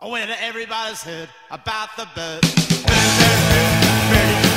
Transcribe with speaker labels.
Speaker 1: I went When everybody's head about the bird. Bird, bird, bird,